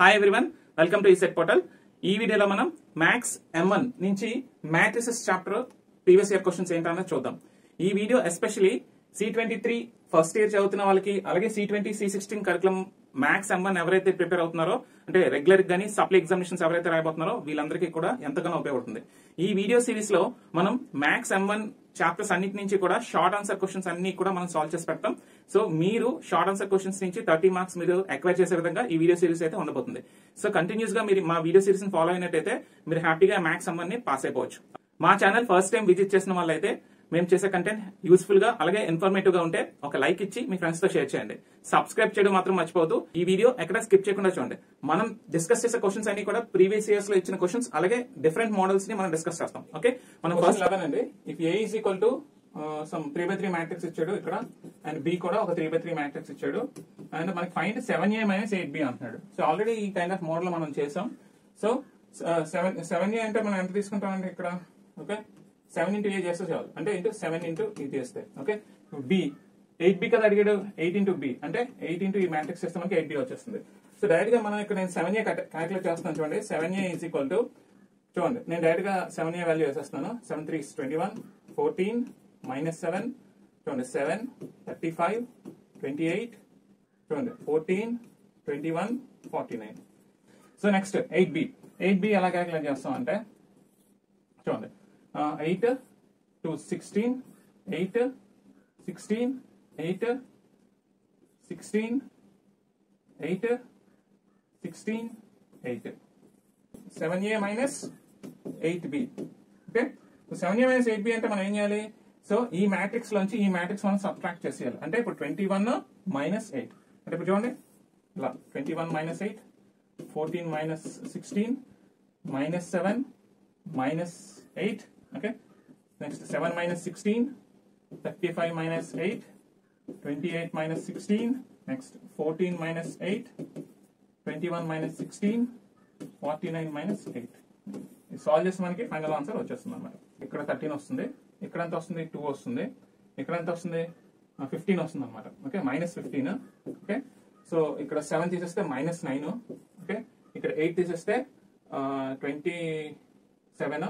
Hi everyone welcome to ECET portal ఈ వీడియోలో మనం మ్యాథ్స్ ఎం నుంచి matrices chapter previous year questions ఏంటన్నా చూద్దాం. ఈ video especially C twenty three first year చదువుతున్న వాళ్ళకి అలాగే C twenty C sixteen curriculum maths M ఎవరైతే ప్రిపేర్ అవుతున్నారో అంటే రెగ్యులర్ గానీ సప్లై ఎగ్జామినేషన్స్ ఎవరైతే రాయబోతున్నారో వీళ్ళందరికీ కూడా ఎంతగానో ఉపయోగపడుతుంది. ఈ వీడియో సిరీస్లో మనం మ్యాథ్స్ ఎం చాప్టర్స్ అన్నిటి నుంచి కూడా షార్ట్ ఆన్సర్ క్వశ్చన్స్ అన్ని కూడా మనం సాల్వ్ చేసి పెడతాం. సో మీరు షార్ట్ ఆన్సర్ క్వశ్చన్స్ నుంచి థర్టీ మార్క్స్ మీరు ఎక్వైర్ చేసే విధంగా ఈ వీడియో సిరీస్ అయితే ఉండబోతుంది. సో కంటిన్యూస్గా మీరు మా వీడియో సిరీస్ని ఫాలో అయినట్టయితే మీరు హ్యాపీగా మ్యాథ్స్ని పాస్ అయిపోవచ్చు. మా ఛానల్ ఫస్ట్ టైం విజిట్ చేసిన వాళ్ళైతే మేము చేసే కంటెంట్ యూస్ఫుల్గా అలాగే ఇన్ఫర్మేటివ్గా ఉంటే ఒక లైక్ ఇచ్చి మీ ఫ్రెండ్స్తో షేర్ చేయండి. సబ్స్క్రైబ్ చేయడం మాత్రం మర్చిపోవద్దు. ఈ వీడియో ఎక్కడ స్కిప్ చేయకుండా చూడండి. మనం డిస్కస్ చేసే క్వశ్చన్స్ అన్ని కూడా ప్రీవియస్ ఇయర్స్లో ఇచ్చిన క్వశ్చన్స్ అలాగే డిఫరెంట్ మోడల్స్ని మనం డిస్కస్ చేస్తాం. ఓకే మనం ఫస్ట్ లెవెన్ అండి. If A equal to some three by three matrix ఇచ్చాడు ఇక్కడ. అండ్ బి కూడా ఒక త్రీ బై త్రీ మ్యాట్రిక్స్ ఇచ్చాడు. అండ్ మనకి find seven A minus eight B అంటున్నాడు. సో ఆల్రెడీ ఈ కైండ్ ఆఫ్ మోడల్ మనం చేసాం. సో సెవెన్ సెవెన్ ఏ అంటే మనం ఎంత తీసుకుంటామంటే ఇక్కడ? ఓకే సెవెన్ ఇంటూ ఏ చేస్తే చాలు. అంటే ఇంటూ సెవెన్ ఇంటూ ఇది చేస్తే. ఓకే బి ఎయిట్ బి కదా అడిగాడు? ఎయిట్ ఇంటూ బి అంటే ఎయిట్ ఇంటూ ఈ మ్యాట్రిక్స్ చేస్తే మనకి ఎయిట్ బి వచ్చేస్తుంది. సో డైరెక్ట్గా మనం ఇక్కడ నేను సెవెన్ ఏ క్యాలిక్యులేట్ చేస్తాను చూడండి. Seven A is equal to చూడండి. నేను డైరెక్ట్గా సెవెన్ ఏ వాల్యూ వేసేస్తాను seven three twenty one fourteen minus seven చూడండి seven thirty five twenty eight చూడండి fourteen twenty one forty nine so next eight B eight B ఎలా calculate చేస్తాం అంటే చూడండి eight two sixteen eight sixteen eight sixteen eight sixteen eight seven A minus eight B okay seven A minus eight B అంటే మనం ఏం చేయాలి? So ఈ matrix లోంచి ఈ మ్యాట్రిక్స్ మనం సబ్ట్రాక్ట్ చేసేయాలి. అంటే ఇప్పుడు ట్వంటీ వన్ మైనస్ ఎయిట్ అంటే ఇప్పుడు చూడండి. ఇలా twenty one minus eight fourteen minus sixteen minus seven minus eight okay next seven minus sixteen thirty five minus eight twenty eight minus sixteen next fourteen minus eight twenty one minus sixteen forty nine minus eight solve చేసి మనకి final answer వచ్చేస్తుంది అన్నమాట. ఇక్కడ thirteen వస్తుంది. ఇక్కడ ఎంత వస్తుంది? Two వస్తుంది. ఇక్కడ ఎంత వస్తుంది? ఫిఫ్టీన్ వస్తుంది అనమాట okay minus fifteen okay so ఇక్కడ సెవెన్ తీసేస్తే మైనస్ నైన్ ఓకే ఇక్కడ ఎయిట్ తీసేస్తే ట్వంటీ సెవెన్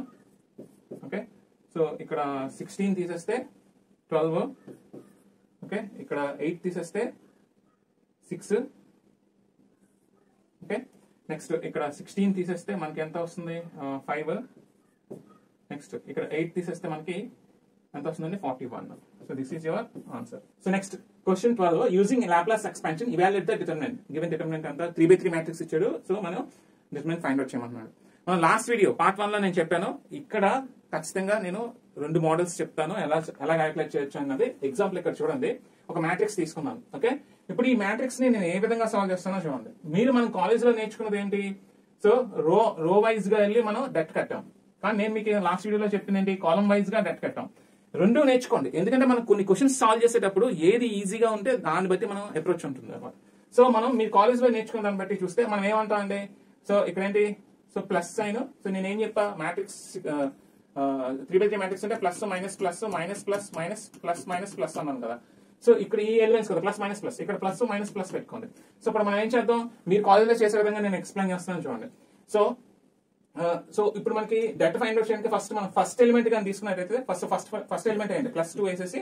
ఓకే సో ఇక్కడ సిక్స్టీన్ తీసేస్తే ట్వెల్వ్ ఓకే ఇక్కడ ఎయిట్ తీసేస్తే సిక్స్ ఓకే నెక్స్ట్ ఇక్కడ సిక్స్టీన్ తీసేస్తే మనకి ఎంత వస్తుంది? ఫైవ్ నెక్స్ట్ ఇక్కడ ఎయిట్ తీసేస్తే మనకి ఎంత వస్తుందండి? Forty one so this is your answer so next question twelve using Laplace expansion evaluate the determinant given determinant అంతా త్రీ బై త్రీ మ్యాట్రిక్స్ ఇచ్చాడు. సో మనం డిటర్మినెంట్ ఫైండ్ అవుట్ చేయమన్నాడు. మనం లాస్ట్ వీడియో పార్ట్ వన్లో నేను చెప్పాను. ఇక్కడ ఖచ్చితంగా నేను రెండు మోడల్స్ చెప్తాను. ఎలా ఎలా క్యాలిక్యులేట్ చేయొచ్చు అన్నది ఎగ్జాంపుల్ ఇక్కడ చూడండి. ఒక మ్యాట్రిక్స్ తీసుకున్నాను ఓకే ఇప్పుడు ఈ మ్యాట్రిక్స్ని నేను ఏ విధంగా సాల్వ్ చేస్తానో చూడండి. మీరు మన కాలేజ్లో నేర్చుకున్నది ఏంటి? సో రో రో వైజ్గా వెళ్ళి మనం డెట్ కట్టాం. కానీ నేను మీకు లాస్ట్ వీడియోలో చెప్పింది ఏంటి కాలం వైజ్గా డెట్ కట్టాం. రెండు నేర్చుకోండి. ఎందుకంటే మనం కొన్ని క్వశ్చన్స్ సాల్వ్ చేసేటప్పుడు ఏది ఈజీగా ఉంటే దాన్ని బట్టి మనం అప్రోచ్ ఉంటుంది అనమాట సో మనం మీరు కాలేజ్లో నేర్చుకున్న దాన్ని బట్టి చూస్తే మనం ఏమంటాం అండి సో ఇక్కడ ఏంటి సో ప్లస్ సైన్ సో నేను ఏం చెప్పా? Matrix three by three matrix అంటే plus minus plus minus plus minus plus minus plus అన్నాను కదా. సో ఇక్కడ ఈ ఎలిమెంట్స్ కదా ప్లస్ మైనస్ ప్లస్ ఇక్కడ ప్లస్ మైనస్ ప్లస్ పెట్టుకోండి. సో ఇప్పుడు మనం ఏం చేద్దాం? మీరు కాలేజ్లో చేసే విధంగా నేను ఎక్స్ప్లెయిన్ చేస్తాను చూడండి. సో సో ఇప్పుడు మనకి డెట్ ఫైండ్ అవుట్ చేయడానికి ఫస్ట్ మనం ఫస్ట్ ఎలిమెంట్ కానీ తీసుకున్నట్టయితే ఫస్ట్ ఫస్ట్ ఫస్ట్ ఎలిమెంట్ అయ్యింది ప్లస్ టూ వేసేసి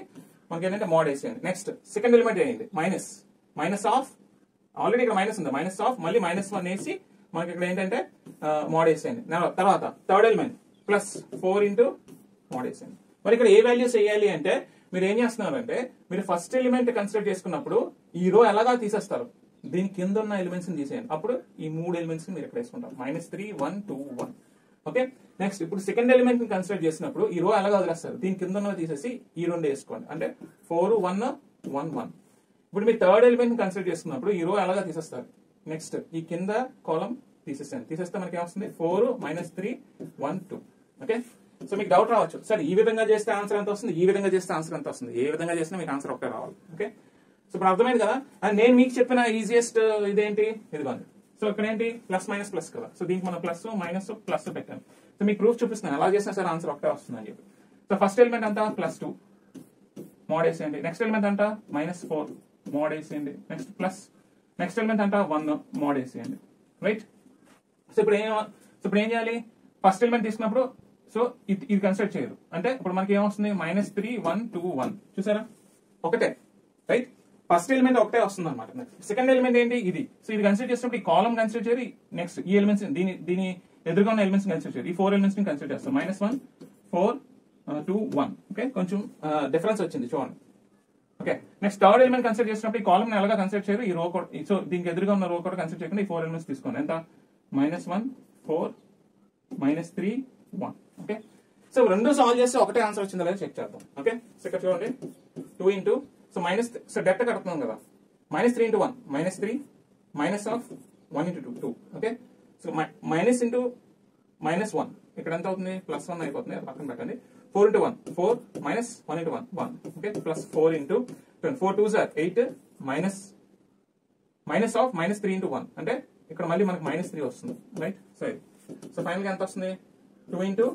మనకి ఏంటంటే మోడ్ వేసేయండి. నెక్స్ట్ సెకండ్ ఎలిమెంట్ అయ్యింది మైనస్ మైనస్ ఆఫ్ ఆల్రెడీ ఇక్కడ మైనస్ ఉంది. మైనస్ ఆఫ్ మళ్ళీ మైనస్ వన్ వేసి మనకి ఇక్కడ ఏంటంటే మోడ్ వేసేయండి. తర్వాత third element plus four into mod వేసేయండి. మరి ఇక్కడ ఏ వాల్యూస్ వేయాలి అంటే మీరు ఏం చేస్తున్నారంటే మీరు ఫస్ట్ ఎలిమెంట్ కన్సిడర్ చేసుకున్నప్పుడు ఈ రో ఎలాగా తీసేస్తారు? దీని కింద ఉన్న ఎలిమెంట్స్ తీసేయండి. అప్పుడు ఈ మూడు ఎలిమెంట్స్ మీరు ఇక్కడ వేసుకుంటారు minus three one two one okay next ఇప్పుడు సెకండ్ ఎలిమెంట్ని కన్సిడర్ చేసినప్పుడు ఈ రో ఎలాగ వదిలేస్తారు? దీని కింద ఉన్న తీసేసి ఈ రెండు వేసుకోండి. అంటే ఫోర్ వన్ వన్ వన్ ఇప్పుడు మీరు థర్డ్ ఎలిమెంట్ని కన్సిడర్ చేసుకున్నప్పుడు ఈ రో ఎలాగ తీసేస్తారు? నెక్స్ట్ ఈ కింద కాలం తీసేసాను తీసేస్తే మనకి ఏమొస్తుంది four minus three one two okay so మీకు డౌట్ రావచ్చు. సరే ఈ విధంగా చేస్తే ఆన్సర్ ఎంత వస్తుంది? ఈ విధంగా చేస్తే ఆన్సర్ ఎంత వస్తుంది? ఏ విధంగా చేసినా మీకు ఆన్సర్ ఒకటే రావాలి. ఓకే సో ఇప్పుడు అర్థమైంది కదా? అండ్ నేను మీకు చెప్పిన ఈజియెస్ట్ uh, ఇదేంటి? ఇదిగోండి సో ఇక్కడ ఏంటి? ప్లస్ మైనస్ ప్లస్ కదా సో దీనికి మనం ప్లస్ మైనస్ ప్లస్ పెట్టాను సో మీకు ప్రూఫ్ చూపిస్తున్నాను. ఎలా చేసినా సరే ఆన్సర్ ఒకటే వస్తుంది అని చెప్పి. సో ఫస్ట్ ఎలిమెంట్ అంతా ప్లస్ టూ మోడ్ వేసేయండి నెక్స్ట్ ఎలిమెంట్ అంట మైనస్ ఫోర్ మోడ్ వేసేయండి నెక్స్ట్ ప్లస్ నెక్స్ట్ ఎలిమెంట్ అంట వన్ మోడ్ వేసేయండి రైట్ సో ఇప్పుడు ఏం సో ఇప్పుడు ఏం చేయాలి? ఫస్ట్ ఎలిమెంట్ తీసుకున్నప్పుడు సో ఇది ఇది కన్సిడర్ చేయరు. అంటే ఇప్పుడు మనకి ఏమొస్తుంది? Minus three one two one చూసారా? ఒకటే. రైట్ ఫస్ట్ ఎలిమెంట్ ఒకటే వస్తుంది అనమాట సెకండ్ ఎలిమెంట్ ఏంటి? ఇది. సో ఇది కన్సిడర్ చేసినప్పుడు ఈ కాలం కన్సిడర్ చేయాలి నెక్స్ట్ ఈ ఎలిమెంట్స్ దీని దీని ఎదురుగా ఉన్న ఎలిమెంట్స్ కన్సిడర్ చేయాలి ఈ ఫోర్ ఎలిమెంట్స్ని కన్సిడర్ చేస్తాం minus one four two one okay కొంచెం uh, డిఫరెన్స్ వచ్చింది. చూడండి. Okay next third element consider చేసినప్పుడు ఈ కాలం ఎలాగా కన్సిడర్ చేయరు? ఈ రో కూడా సో దీనికి ఎదురుగా ఉన్న రో కూడా కన్సిడర్ చేయకుండా ఈ ఫోర్ ఎలిమెంట్స్ తీసుకోండి. ఎంత? Minus one four minus three one okay so రెండు సాల్వ్ చేస్తే ఒకటే ఆన్సర్ వచ్చిందా లేదా చెక్ చేద్దాం. ఓకే సో ఇక్కడ చూడండి. Two into so minus so det కడుతున్నాం కదా. Minus three into one minus three minus of one into two two okay so minus into minus one ఇక్కడ ఎంత అవుతుంది? ప్లస్ వన్ అయిపోతుంది. అది పక్కన పెట్టండి. Four into one four minus one into one one okay plus four into four two sir eight minus minus of minus three into one అంటే ఇక్కడ మళ్ళీ మనకి మైనస్ త్రీ వస్తుంది. రైట్ సో సో ఫైనల్గా ఎంత వస్తుంది? Two into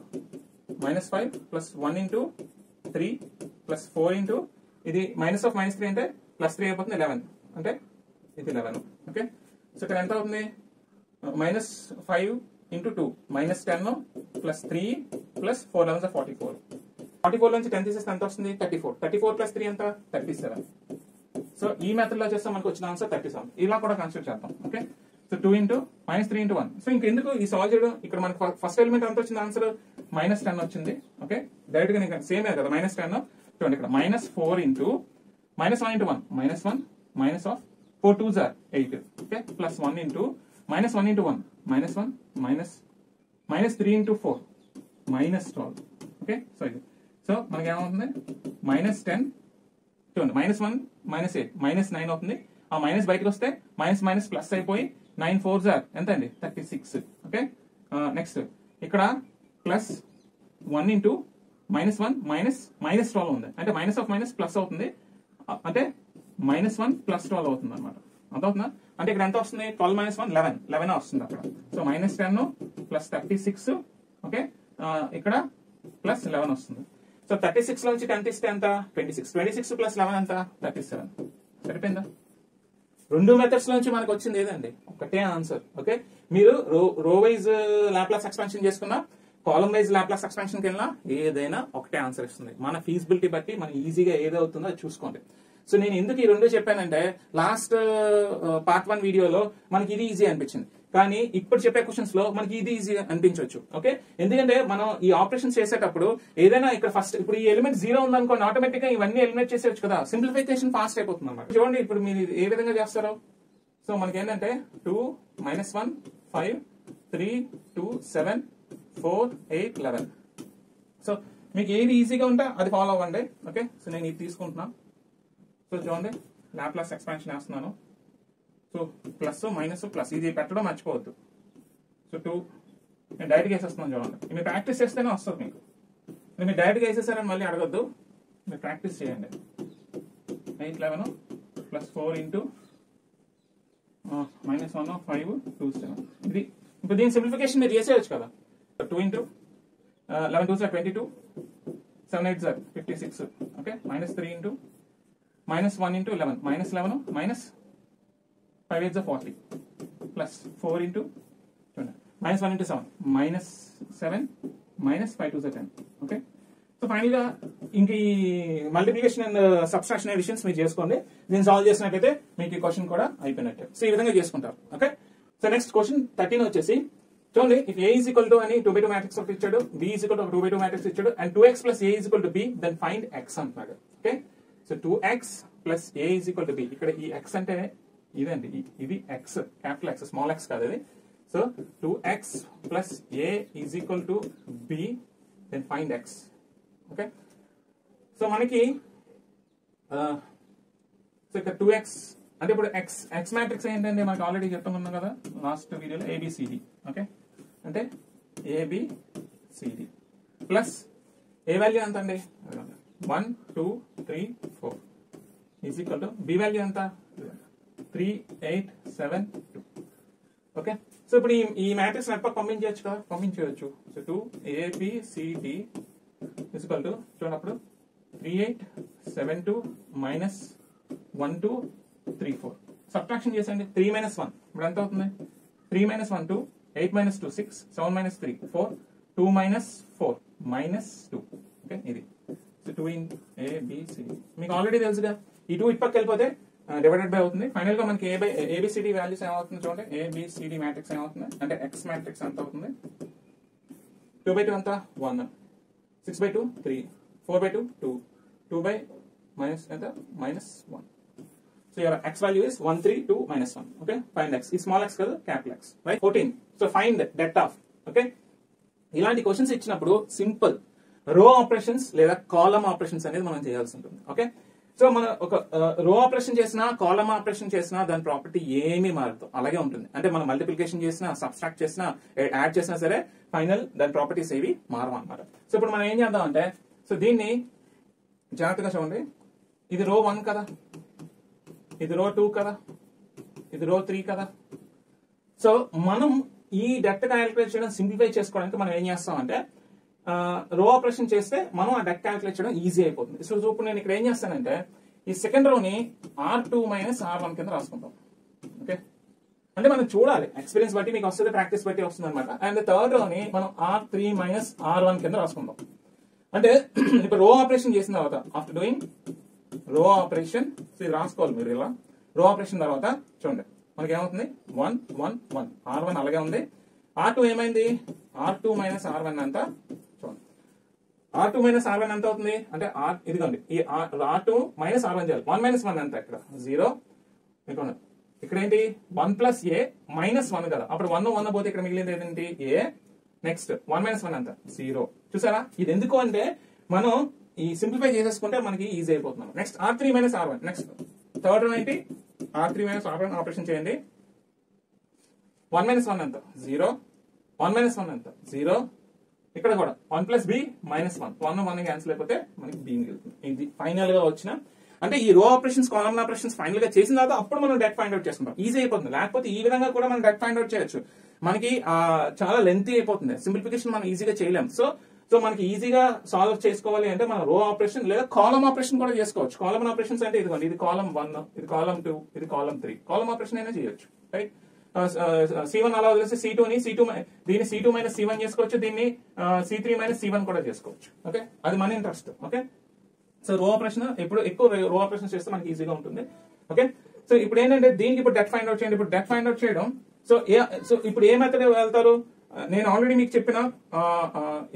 minus five plus one into three plus four into ఇది minus of minus three అంటే ప్లస్ త్రీ అయిపోతుంది లెవెన్ అంటే ఇది లెవెన్ ఓకే సో ఇక్కడ ఎంత అవుతుంది? Minus five into two minus ten plus three plus four elevens forty four forty four నుంచి ten తీసేస్తే ఎంత వస్తుంది? Thirty four thirty four plus three ఎంత? థర్టీ సెవెన్ సో ఈ మెథడ్లో చేస్తే మనకు వచ్చిన ఆన్సర్ థర్టీ సెవెన్ ఇలా కూడా కన్సిడర్ చేద్దాం okay so two into minus three into one so ఇంకెందుకు ఈ సాల్వ్ చేయడం? ఇక్కడ మనకు ఫస్ట్ ఎలిమెంట్ ఎంత వచ్చింది? ఆన్సర్ మైనస్ టెన్ వచ్చింది ఓకే డైరెక్ట్గా సేమే సేమ్ కదా మైనస్ టెన్ చూడండి ఇక్కడ. Minus four into minus one into one minus one minus of four two jar eight okay plus one into minus one into one minus one minus minus three into four minus twelve okay so ఇది so మనకి ఏమవుతుంది minus ten చూడండి. Minus one minus eight minus nine అవుతుంది. ఆ minus బయటకు వస్తే minus minus plus అయిపోయి nine four జార్ ఎంత అండి? థర్టీ సిక్స్ ఓకే నెక్స్ట్ ఇక్కడ plus one into minus one minus minus twelve ఉంది. అంటే మైనస్ ఆఫ్ మైనస్ ప్లస్ అవుతుంది. అంటే మైనస్ వన్ ప్లస్ ట్వెల్వ్ అవుతుంది అనమాట అర్థమవుతుందా? అంటే ఇక్కడ ఎంత వస్తుంది? Twelve minus one eleven eleven వస్తుంది అక్కడ. So minus ten plus thirty six okay ఇక్కడ ప్లస్ లెవెన్ వస్తుంది. సో థర్టీ సిక్స్ నుంచి టెన్ తీస్తే ఎంత? Twenty six twenty six plus eleven ఎంత? థర్టీ సెవెన్ సరిపోయిందా? రెండు మెథడ్స్ నుంచి మనకు వచ్చింది ఏదండి? ఒకటే ఆన్సర్ ఓకే మీరు రో రో వైజ్ ల్యాప్లాస్ ఎక్స్పాన్షన్ చేసుకున్నా కాలం వైజ్ లాప్లాస్ ఎక్స్పాన్షన్కి వెళ్ళినా ఏదైనా ఒకటే ఆన్సర్ ఇస్తుంది. మన ఫీజిబిలిటీ బట్టి మనం ఈజీగా ఏదవుతుందో అది చూసుకోండి. సో నేను ఎందుకు ఈ రెండు చెప్పానంటే లాస్ట్ పార్ట్ వన్ వీడియోలో మనకి ఇది ఈజీ అనిపించింది. కానీ ఇప్పుడు చెప్పే క్వశ్చన్స్లో మనకి ఇది ఈజీ అనిపించవచ్చు. ఓకే ఎందుకంటే మనం ఈ ఆపరేషన్ చేసేటప్పుడు ఏదైనా ఇక్కడ ఫస్ట్ ఇప్పుడు ఈ ఎలిమెంట్ జీరో ఉందనుకోండి ఆటోమేటిక్గా ఇవన్నీ ఎలిమినేట్ చేసేవచ్చు కదా. సింప్లిఫికేషన్ ఫాస్ట్ అయిపోతుంది అన్నమాట. చూడండి ఇప్పుడు మీరు ఏ విధంగా చేస్తారో. సో మనకి ఏంటంటే two minus one five three two seven four eight eleven. So మీకు ఏది ఈజీగా ఉంటే అది ఫాలో అవ్వండి. ఓకే? సో నేను ఇది తీసుకుంటున్నాను సో చూడండి. లాప్లాస్ ఎక్స్పాన్షన్ వేస్తున్నాను. So plus minus plus. ఇది పెట్టడం మర్చిపోవద్దు. So two. నేను డైరెక్ట్గా వేసేస్తున్నాను చూడండి. మీరు ప్రాక్టీస్ చేస్తేనే వస్తుంది మీకు. నేను మీరు డైరెక్ట్గా వేసేసారని మళ్ళీ అడగద్దు. మీరు ప్రాక్టీస్ చేయండి. Eight eleven plus four into minus one five two seven. ఇది ఇప్పుడు దీని సింప్లిఫికేషన్ మీరు చేసేయచ్చు కదా. Two into eleven two sir twenty two seven eight sir fifty six okay minus three into minus one into eleven minus eleven minus five eight forty plus four into చూడండి minus one into seven minus seven minus five two ten okay so ఫైనల్గా ఇంక ఈ multiplication and subtraction editions మీరు చేసుకోండి. దీన్ని solve చేసినట్టయితే మీకు ఈ క్వశ్చన్ కూడా అయిపోయినట్టే. సో ఈ విధంగా చేసుకుంటారు. Okay so next question thirteen వచ్చేసి చూడండి if A is equal to అని టూ బై టూ మ్యాట్రిక్స్ ఒకటి ఇచ్చాడు B is equal to two by two matrix ఇచ్చాడు and two X plus A is equal to B then find X అంటున్నాడు. Okay so two X plus A is equal to B ఇక్కడ ఈ X అంటే ఇదండి ఇది X capital X small X కాదు అది so two X plus A is equal to B then find X okay so మనకి so ఇక్కడ two X అంటే ఇప్పుడు ఎక్స్ ఎక్స్ మ్యాట్రిక్స్ ఏంటంటే మనకి ఆల్రెడీ చెప్పుకున్నాం కదా లాస్ట్ వీడియోలో A B C D okay అంటే A B C D plus A value ఎంత అండి one two three four is equal to B value ఎంత? Three eight seven two okay so ఇప్పుడు ఈ ఈ మ్యాట్రిక్స్ నెట్వర్క్ పంపించవచ్చు కదా? పంపించవచ్చు so two A B C D equal to చూడప్పుడు three eight seven two minus one two three four subtraction చేసండి three minus one ఇప్పుడు ఎంత అవుతుంది? Three minus one two eight minus two six seven minus three four two minus four minus two. Okay ఇది. Two in A B C మీకు already తెలుసుగా. ఈ two ఇటు పక్క వెళ్ళిపోతే డివైడెడ్ బై అవుతుంది. ఫైనల్గా మనకి ఏ బై ఏబిసిడి వాల్యూస్ ఏమవుతుంది చూడండి ఏబిసిడి మ్యాట్రిక్స్ ఏమవుతుంది అంటే ఎక్స్ మ్యాట్రిక్స్ ఎంత అవుతుంది. టూ బై టూ అంతా one six by two three four by two two two by minus ఎంత? Minus one so your x value is 1, 3, 2, minus 1. Okay, find x. ఈ small x కదా? Capital x. Right? 14. So find that det of okay ఇలాంటి questions ఇచ్చినప్పుడు simple row operations లేదా column operations అనేది మనం చేయాల్సి ఉంటుంది. ఓకే సో మన ఒక రో ఆపరేషన్ చేసినా కాలమ్ ఆపరేషన్ చేసినా దాని ప్రాపర్టీ ఏమీ మారదు. అలాగే ఉంటుంది. అంటే మనం మల్టిప్లికేషన్ చేసినా సబ్స్ట్రాక్ట్ చేసినా యాడ్ చేసినా సరే ఫైనల్ దాని ప్రాపర్టీస్ ఏవి మారవు అనమాట సో ఇప్పుడు మనం ఏం చేద్దాం అంటే సో దీన్ని జాగ్రత్తగా చూడండి. ఇది రో వన్ కదా? ఇది రో టూ కదా? ఇది రో త్రీ కదా? సో మనం ఈ డెక్ట్ క్యాలిక్యులేట్ చేయడం సింప్లిఫై చేసుకోవడానికి మనం ఏం చేస్తామంటే రో ఆపరేషన్ చేస్తే మనం ఆ డెక్ట్ క్యాలిక్యులేట్ చేయడం ఈజీ అయిపోతుంది. సో ఇప్పుడు నేను ఇక్కడ ఏం చేస్తానంటే ఈ second రోని R two minus R one కింద రాసుకుంటాం. ఓకే? అంటే మనం చూడాలి. ఎక్స్పీరియన్స్ బట్టి మీకు వస్తుంది ప్రాక్టీస్ బట్టి వస్తుంది అనమాట అండ్ థర్డ్ రోని మనం R three minus R one కింద రాసుకుంటాం. అంటే ఇప్పుడు రో ఆపరేషన్ చేసిన తర్వాత ఆఫ్టర్ డూయింగ్ రో ఆపరేషన్ ఇది రాసుకోవాలి మీరు ఇలా. రో ఆపరేషన్ తర్వాత చూడండి. మనకి ఏమవుతుంది one one one R one అలాగే ఉంది. ఆర్ టూ ఏమైంది? R two minus R one అంతా చూడండి. R two minus R one ఎంత అవుతుంది? అంటే ఆర్ ఇదిగోండి. ఈ R two minus R one చేయాలి. వన్ మైనస్ వన్ ఎంత ఇక్కడ. జీరో ఇక్కడ ఇక్కడ ఏంటి one plus A minus one కదా. అప్పుడు వన్ వన్ పోతే ఇక్కడ మిగిలింది ఏంటి A next one minus one ఎంత జీరో చూసారా? ఇది ఎందుకు అంటే మనం ఈ సింప్లిఫై చేసేసుకుంటే మనకి ఈజీ అయిపోతుంది next R three minus R one next third one ఏంటి? R three minus R one operation చేయండి. వన్ మైనస్ వన్ ఎంత? జీరో వన్ మైనస్ వన్ ఎంత? జీరో ఇక్కడ కూడా one plus B minus one one one cancel అయిపోతే మనకి B మిగులుతుంది ఇది ఫైనల్గా వచ్చిన అంటే ఈ రో ఆపరేషన్స్ కాలమ్ ఆపరేషన్స్ ఫైనల్గా చేసిన తర్వాత అప్పుడు మనం డెట్ ఫైండ్ అవుట్ చేసుకుంటాం. ఈజీ అయిపోతుంది. లేకపోతే ఈ విధంగా కూడా మనం డెట్ ఫైండ్ అవుట్ చేయొచ్చు. మనకి చాలా లెంతీ అయిపోతుంది. సింప్లిఫికేషన్ మనం ఈజీగా చేయలేం. సో సో మనకి ఈజీగా సాల్వ్ చేసుకోవాలి అంటే మనం రో ఆపరేషన్ లేదా కాలమ్ ఆపరేషన్ కూడా చేసుకోవచ్చు. కాలమ్ ఆపరేషన్స్ అంటే ఇదిగోండి ఇది కాలమ్ వన్ ఇది కాలమ్ టూ ఇది కాలమ్ త్రీ. కాలం ఆపరేషన్ అయినా చేయొచ్చు రైట్ సి వన్ అలా వదిలేసి సి టూ ని సి టూ దీన్ని C two minus C one చేసుకోవచ్చు దీన్ని C three minus C one కూడా చేసుకోవచ్చు ఓకే అది మన interest okay so row operation ఎప్పుడు ఎక్కువ రో ఆపరేషన్ చేస్తే మనకి ఈజీగా ఉంటుంది ఓకే సో ఇప్పుడు ఏంటంటే దీనికి ఇప్పుడు డెట్ ఫైండ్ అవుట్ చేయండి ఇప్పుడు డెట్ ఫైండ్ అవుట్ చేయడం సో ఏ సో ఇప్పుడు ఏ మెథడ్ వెళ్తారు? నేను ఆల్రెడీ మీకు చెప్పిన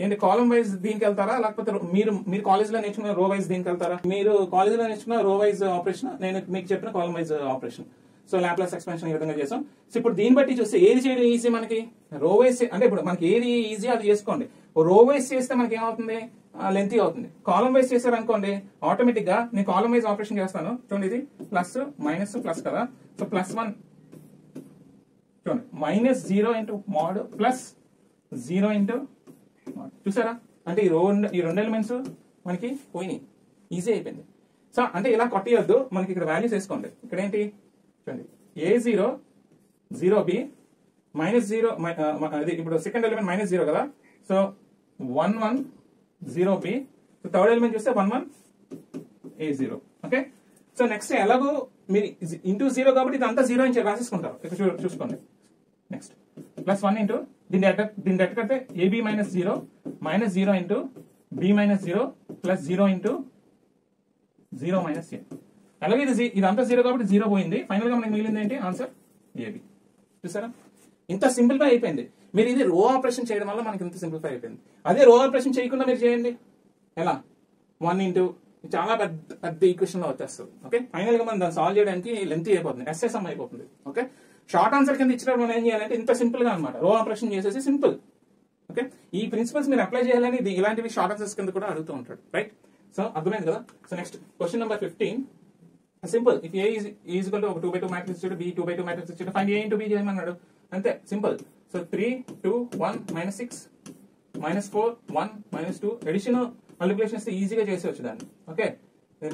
ఏంటి కాలం వైజ్ దీనికి వెళ్తారా? లేకపోతే మీరు మీరు కాలేజ్లో నేర్చుకున్న రో వైజ్ దీనికి వెళ్తారా? మీరు కాలేజ్లో నేర్చుకున్న రో వైజ్ ఆపరేషన్ నేను మీకు చెప్పిన column wise operation so Laplace expansion ఈ విధంగా చేసాం. సో ఇప్పుడు దీన్ని బట్టి చూస్తే ఏది చేయడం ఈజీ మనకి? రో వైజ్ అంటే ఇప్పుడు మనకి ఏది ఈజీ అది చేసుకోండి. రో వైజ్ చేస్తే మనకి ఏమవుతుంది? లెంతీ అవుతుంది. కాలం వైజ్ చేశారు అనుకోండి ఆటోమేటిక్గా నేను కాలం వైజ్ ఆపరేషన్ చేస్తాను. చూడండి ఇది ప్లస్ మైనస్ ప్లస్ కదా. సో ప్లస్ వన్ చూడండి minus zero into mod plus zero into mod చూసారా? అంటే ఈ రెండు ఈ రెండు ఎలిమెంట్స్ మనకి పోయినాయి. ఈజీ అయిపోయింది. సో అంటే ఇలా కొట్టేయొద్దు. మనకి ఇక్కడ వాల్యూస్ వేసుకోండి. ఇక్కడ ఏంటి? చూడండి. A zero zero B minus zero అది ఇప్పుడు సెకండ్ ఎలిమెంట్ మైనస్ జీరో కదా. So one one zero B so third element చూస్తే one one A zero okay so next ఎలాగో మీరు ఇంటూ జీరో కాబట్టి ఇదంతా జీరో అని రాసేసుకుంటారు. ఇక్కడ చూసుకోండి. నెక్స్ట్ ప్లస్ వన్ ఇంటూ దీన్ని ఎట్ట దీన్ని ఎట్ట కడితే A B minus zero minus zero into B minus zero plus zero into zero minus A అలాగే ఇది జీ- ఇదంతా జీరో కాబట్టి జీరో పోయింది. ఫైనల్గా మనకి మిగిలింది ఏంటి? ఆన్సర్ ఏబి చూసారా? ఇంత సింప్లిఫై అయిపోయింది. మీరు ఇది రో ఆపరేషన్ చేయడం వల్ల మనకి ఇంత సింప్లిఫై అయిపోయింది. అదే రో ఆపరేషన్ చేయకుండా మీరు చేయండి. ఎలా? వన్ ఇంటూ చాలా పెద్ద పెద్ద ఈక్వేషన్లో వచ్చేస్తుంది. ఓకే ఫైనల్గా మనం దాన్ని సాల్వ్ చేయడానికి లెంత్ అయిపోతుంది? ఎస్ఎస్ఎం అయిపోతుంది. ఓకే షార్ట్ ఆన్సర్ కింద ఇచ్చినప్పుడు మనం ఏం చేయాలంటే ఇంత సింపుల్గా అనమాట రో ఆపరేషన్ చేసేసి సింపుల్ ఓకే ఈ ప్రిన్సిపల్స్ మీరు అప్లై చేయాలని ఇలాంటివి షార్ట్ ఆన్సర్స్ కింద కూడా అడుగుతూ ఉంటాడు. రైట్ సో అర్థమైంది కదా? So next question number fifteen simple if A is equal to ఒక టూ బై టూ మ్యాట్రిక్స్ ఇచ్చాడు B two by two matrix ఇచ్చాడు ఫైన్ ఏ ఇంటూ బి చేయమన్నాడు. అంతే. Simple so three two one minus six minus four one minus two addition multiplication ఇస్తే ఈజీగా చేసేవచ్చు దాన్ని. Okay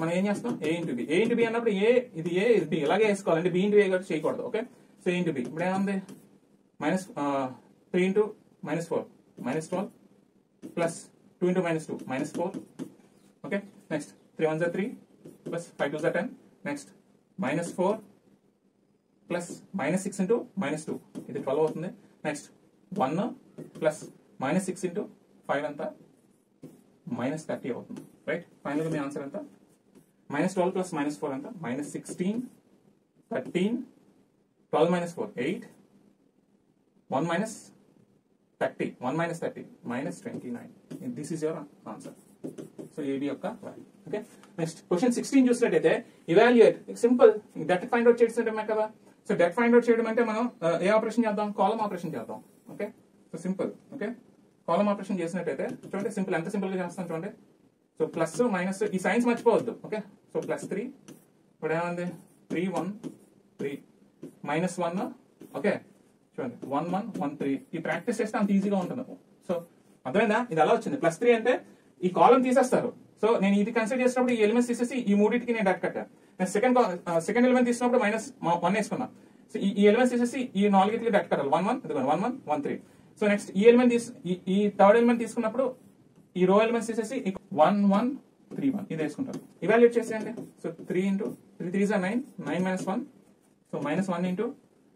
మనం ఏం చేస్తాం? A into B A into B అన్నప్పుడు ఏ ఇది ఏ ఇది బి ఇలాగే వేసుకోవాలంటే బి ఇంటూ ఏ కాబట్టి చేయకూడదు. ఓకే సో ఇంటూ బి ఇప్పుడు ఏముంది minus three into minus four minus twelve plus two into minus two minus four okay next three one జా త్రీ ప్లస్ ఫైవ్ టూ జా ten next minus four plus minus six into minus two ఇది twelve అవుతుంది next one plus minus six into five అంతా minus thirty అవుతుంది right ఫైనల్గా మీ answer ఎంత minus twelve plus minus four ఎంత minus sixteen thirteen twelve minus four eight one minus thirty one minus thirty minus twenty nine this is your answer so A B యొక్క value okay next question sixteen చూసినట్టయితే evaluate simple det find out చేస్తుంటే కదా so det find out చేయడం అంటే మనం ఏ operation చేద్దాం? Column operation చేద్దాం. Okay so simple okay column operation చేసినట్టయితే చూడండి సింపుల్ ఎంత సింపుల్గా చేస్తాం చూడండి. సో ప్లస్ మైనస్ ఈ సైన్స్ మర్చిపోవద్దు. ఓకే సో ప్లస్ త్రీ ఇప్పుడు ఏమైంది? Three one three minus one okay చూడండి. వన్ వన్ వన్ త్రీ ఈ ప్రాక్టీస్ చేస్తే అంత ఈజీగా ఉంటుంది. సో అర్థమైందా? ఇది అలా వచ్చింది. ప్లస్ త్రీ అంటే ఈ కాలం తీసేస్తారు. సో నేను ఇది కన్సిడర్ చేసినప్పుడు ఈ ఎలిమెంట్స్ తీసేసి ఈ మూడింటికి నేను డట్ కట్టాను నేను సెకండ్ సెకండ్ ఎలిమెంట్ తీసినప్పుడు మైనస్ వన్ వేసుకున్నా. సో ఈ- ఎలిమెంట్స్ తీసేసి ఈ నాలుగింటికి డట్ కట్టాలి. వన్ వన్ ఇదిగోండి. One one one three so next ఈ ఎలిమెంట్ ఈ- ఈ థర్డ్ ఎలిమెంట్ తీసుకున్నప్పుడు ఈ రో ఎలిమెంట్స్ తీసేసి వన్ వన్ త్రీ వన్ ఇది వేసుకుంటారు. ఇవాల్యుయేట్ చేసేయండి. So three into three three జా nine nine minus one so minus one into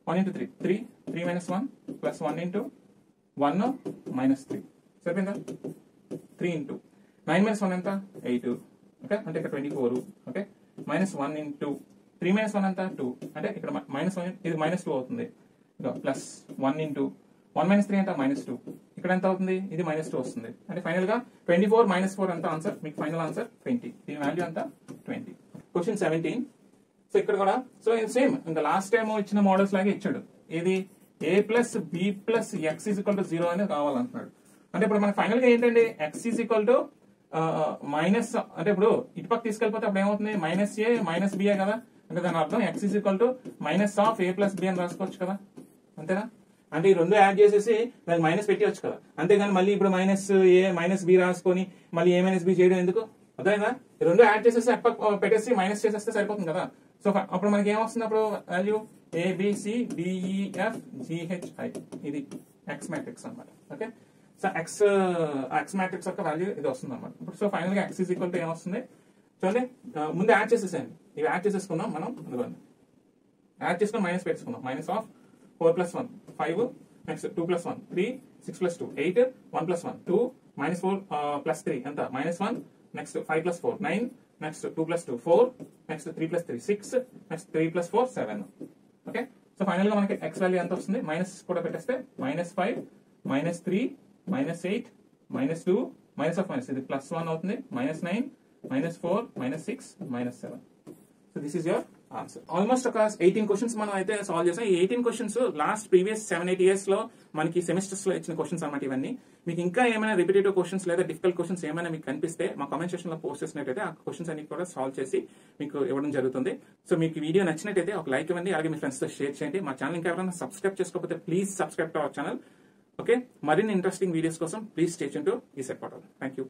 one into three three three minus one plus one into one minus three సరిపోయిందా? Three into nine minus one ఎంత? Eight okay అంటే ఇక్కడ twenty four okay minus one into three minus one ఎంత? Two అంటే ఇక్కడ minus one ఇది minus two అవుతుంది. Plus one into one minus three ఎంత? మైనస్ టూ ఇక్కడ ఎంత అవుతుంది? ఇది మైనస్ టూ వస్తుంది. అంటే ఫైనల్గా ట్వంటీ ఫోర్ మైనస్ ఫోర్ ఎంత? ఆన్సర్ మీకు ఫైనల్ ఆన్సర్ ట్వంటీ దీని వాల్యూ ఎంత? ట్వంటీ క్వశ్చన్ సెవెంటీన్ సో ఇక్కడ కూడా. సో సేమ్ ఇంకా లాస్ట్ టైం ఇచ్చిన మోడల్స్ లాగే ఇచ్చాడు. ఏది? A plus B plus X is equal to zero అనేది కావాలంటున్నాడు. అంటే ఇప్పుడు మనకి ఫైనల్గా ఏంటండి? X is equal to minus అంటే ఇప్పుడు ఇటుపక్క తీసుకెళ్ళిపోతే అప్పుడు ఏమవుతుంది? మైనస్ ఏ మైనస్ బిఏ కదా? అంటే దాని అర్థం X is equal to minus of A plus B అని రాసుకోవచ్చు కదా? అంతేనా? అంటే ఈ రెండు యాడ్ చేసేసి దానికి మైనస్ పెట్టవచ్చు కదా. అంతేగాని మళ్ళీ ఇప్పుడు మైనస్ ఏ మైనస్ బి రాసుకొని మళ్ళీ ఏ మైనస్ బి చేయడం ఎందుకు? అర్థమైందా? ఈ రెండు యాడ్ చేసేసి అప్ప పెట్టేసి మైనస్ చేసేస్తే సరిపోతుంది కదా. సో అప్పుడు మనకి ఏమొస్తుంది అప్పుడు value A B C D E F G H I ఇది ఎక్స్ మ్యాట్రిక్స్ అన్నమాట. Okay so X X matrix యొక్క వాల్యూ ఇది వస్తుంది అనమాట ఇప్పుడు సో ఫైనల్గా ఎక్స్ ఈజ్ ఈక్వల్ టు ఏమొస్తుంది చూడండి. ముందు యాడ్ చేసేసేయండి. ఇవి యాడ్ చేసేసుకుందాం. మనం అందులోని యాడ్ చేసుకుని మైనస్ పెట్టుకుందాం. Minus of four plus one five next two plus one three six plus two eight one plus one two minus four plus three ఎంత? Minus one next five plus four nine next two plus two four next three plus three six next three plus four seven okay so ఫైనల్గా మనకి X value ఎంత వస్తుంది? Minus కూడా పెట్టేస్తే minus five minus three minus eight minus two minus of minus ఇది plus one అవుతుంది. Minus nine minus four minus six minus seven so this is your answer almost ఒక eighteen questions మనం అయితే solve చేసాం. ఈ eighteen questions last previous seven eight ఇయర్స్లో మనకి సెమిస్టర్స్లో ఇచ్చిన క్వశ్చన్స్ అనమాట ఇవన్నీ. మీకు ఇంకా ఏమైనా రిపిటేటివ్ క్వశ్చన్స్ లేదా డిఫికల్ట్ క్వశ్చన్స్ ఏమైనా మీకు కనిపిస్తే మా కామెంట్ సెక్షన్లో పోస్ట్ చేసినట్టయితే ఆ క్వశ్చన్స్ అన్ని కూడా సాల్వ్ చేసి మీకు ఇవ్వడం జరుగుతుంది. సో మీకు వీడియో నచ్చినట్టయితే ఒక లైక్ ఇవ్వండి అలాగే మీ ఫ్రెండ్స్తో షేర్ చేయండి. మా ఛానల్ ఇంకా ఎవరైనా సబ్స్క్రైబ్ చేసుకోకపోతే please subscribe to our channel okay మరిన్ని ఇంట్రెస్టింగ్ వీడియోస్ కోసం ప్లీజ్ స్టేషన్ టు ఈ సెట్ థ్యాంక్ యూ